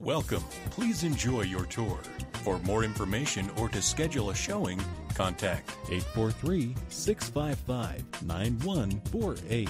Welcome. Please enjoy your tour. For more information or to schedule a showing, contact 843 655 9148.